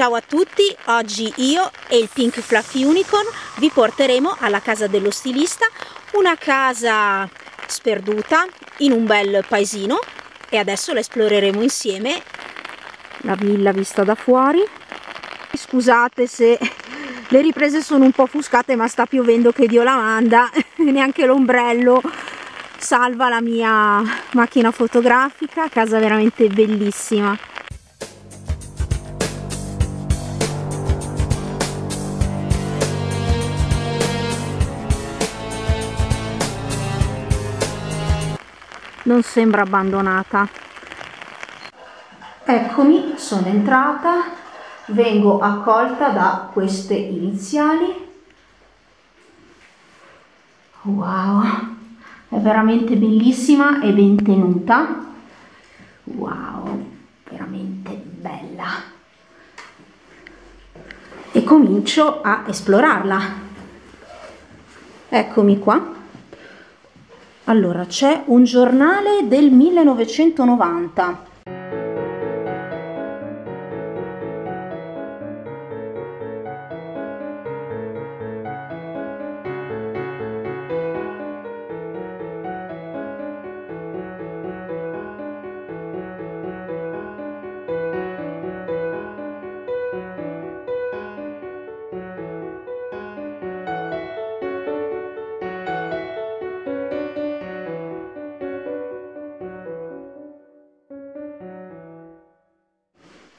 Ciao a tutti, oggi io e il Pink Fluffy Unicorn vi porteremo alla casa dello stilista, una casa sperduta in un bel paesino e adesso la esploreremo insieme. La villa vista da fuori. Scusate se le riprese sono un po' offuscate ma sta piovendo che Dio la manda, neanche l'ombrello salva la mia macchina fotografica, casa veramente bellissima. Non sembra abbandonata. Eccomi sono entrata. Vengo accolta da queste iniziali. Wow è veramente bellissima e ben tenuta. Wow veramente bella. E comincio a esplorarla. Eccomi qua allora, c'è un giornale del 1990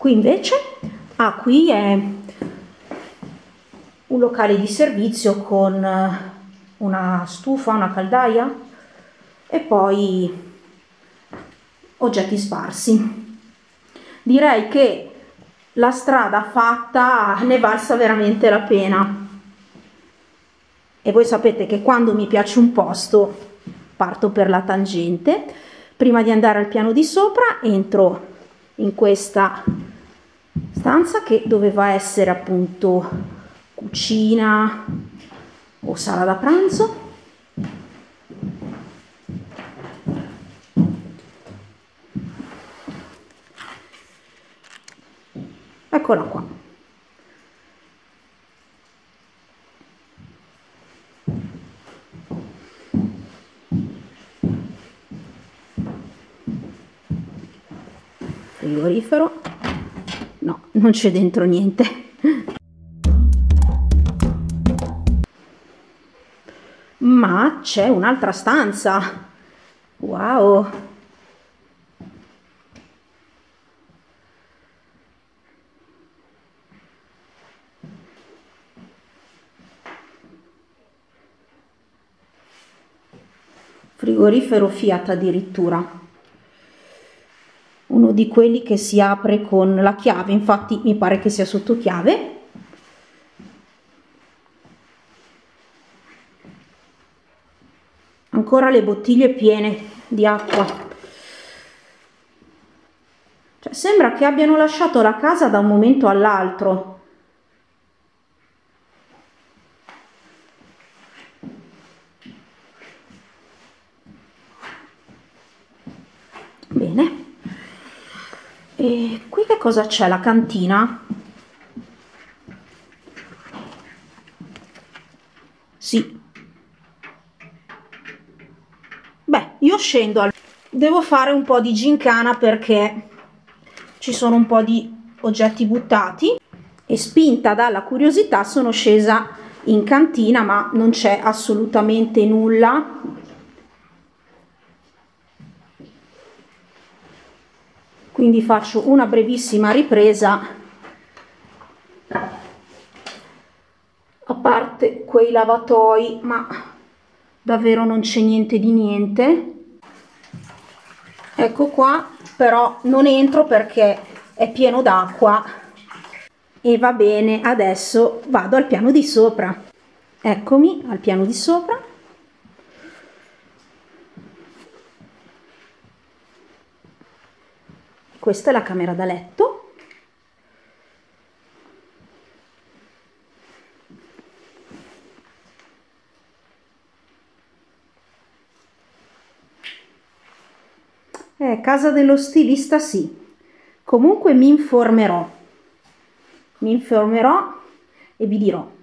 qui invece ah, qui è un locale di servizio con eh, una stufa, una caldaia e poi oggetti sparsi. Direi che la strada fatta ne valsa veramente la pena. E voi sapete che quando mi piace un posto parto per la tangente. Prima di andare al piano di sopra entro in questa stanza che doveva essere appunto cucina o sala da pranzo. Eccola qua. Frigorifero no non c'è dentro niente. Ma c'è un'altra stanza. Wow. Frigorifero Fiat addirittura di quelli che si apre con la chiave, infatti mi pare che sia sotto chiave. Ancora le bottiglie piene di acqua. Cioè, sembra che abbiano lasciato la casa da un momento all'altro. Bene. E qui che cosa c'è? La cantina? Sì. Beh, io scendo al... Devo fare un po' di gincana perché ci sono un po' di oggetti buttati e spinta dalla curiosità sono scesa in cantina ma non c'è assolutamente nulla quindi faccio una brevissima ripresa. A parte quei lavatoi ma davvero non c'è niente di niente. Ecco qua però non entro perché è pieno d'acqua. E va bene adesso vado al piano di sopra. Eccomi al piano di sopra questa è la camera da letto. Eh, casa dello stilista sì. Comunque mi informerò. Mi informerò e vi dirò.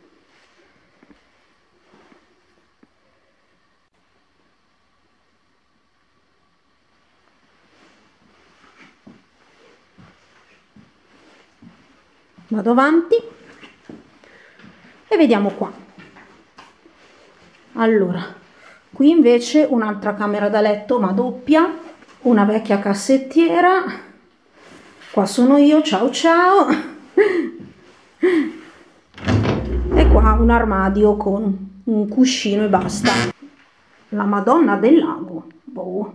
Vado avanti e vediamo qua. Allora, qui invece un'altra camera da letto ma doppia, una vecchia cassettiera. Qua sono io, ciao ciao e qua un armadio con un cuscino e basta la madonna del lago boh.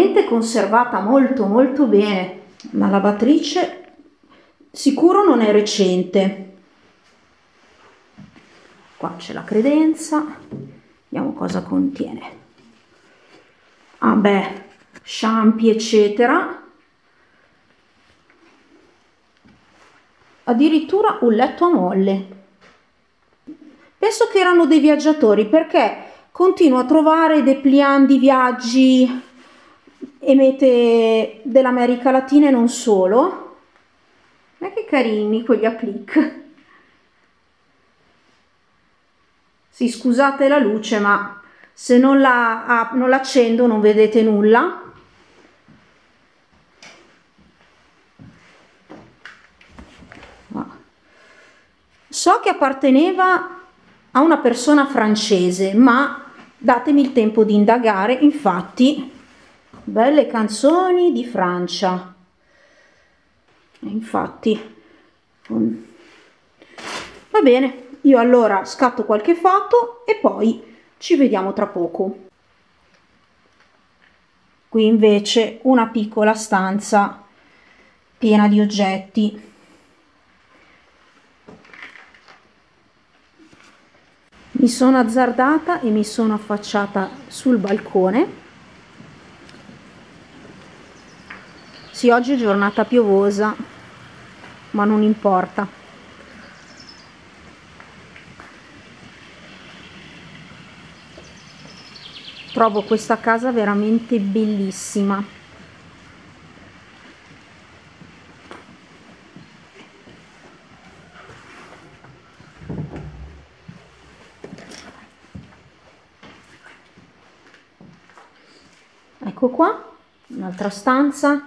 Veramente conservata molto molto bene la lavatrice sicuro non è recente. Qua c'è la credenza vediamo cosa contiene. Ah beh shampoo eccetera. Addirittura un letto a molle. Penso che erano dei viaggiatori perché continuo a trovare dépliant di viaggi e mete dell'America Latina e non solo ma che carini quegli applique Sì, scusate la luce, ma se non la, ah, non l'accendo non vedete nulla. So che apparteneva a una persona francese, ma datemi il tempo di indagare, infatti, belle canzoni di Francia. Infatti, va bene, io allora scatto qualche foto e poi ci vediamo tra poco. Qui invece una piccola stanza piena di oggetti. Mi sono azzardata e mi sono affacciata sul balcone. Sì, oggi è giornata piovosa, ma non importa. trovo questa casa veramente bellissima ecco qua un'altra stanza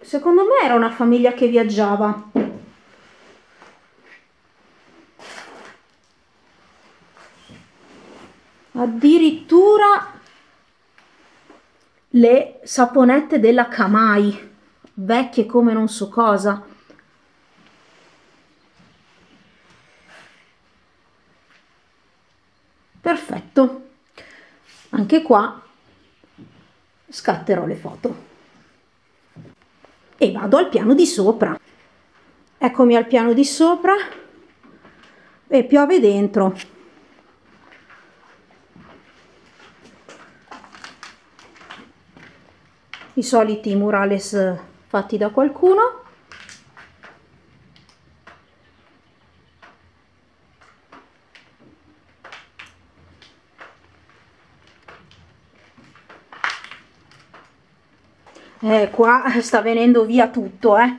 Secondo me era una famiglia che viaggiava. addirittura le saponette della Kamai, vecchie come non so cosa. Perfetto. Anche qua scatterò le foto. E vado al piano di sopra. Eccomi al piano di sopra e piove dentro. i soliti murales fatti da qualcuno eh, qua sta venendo via tutto eh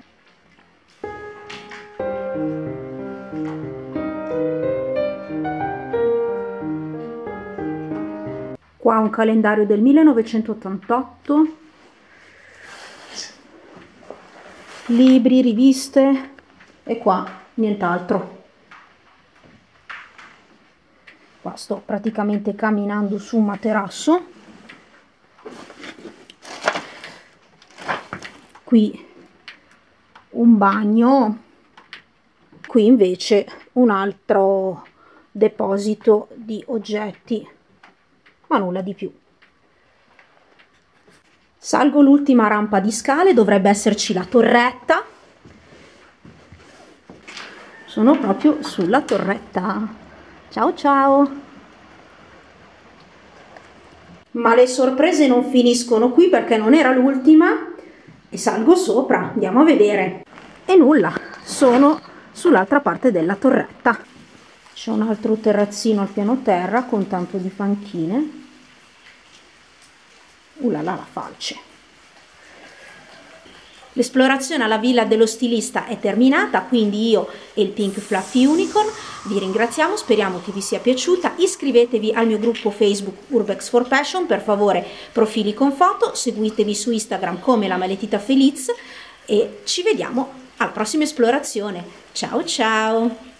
qua un calendario del 1988 libri, riviste e qua nient'altro. Qua sto praticamente camminando su un materasso. Qui un bagno, qui invece un altro deposito di oggetti, ma nulla di più. Salgo l'ultima rampa di scale, dovrebbe esserci la torretta. Sono proprio sulla torretta. Ciao ciao! ma le sorprese non finiscono qui perché non era l'ultima e salgo sopra, andiamo a vedere. E nulla, sono sull'altra parte della torretta. C'è un altro terrazzino al piano terra con tanto di panchine. Ulala la falce. L'esplorazione alla villa dello stilista è terminata, quindi io e il Pink Fluffy Unicorn vi ringraziamo, speriamo che vi sia piaciuta. Iscrivetevi al mio gruppo Facebook Urbex for Passion, per favore profili con foto, seguitevi su Instagram come la maletita Feliz e ci vediamo alla prossima esplorazione. Ciao ciao!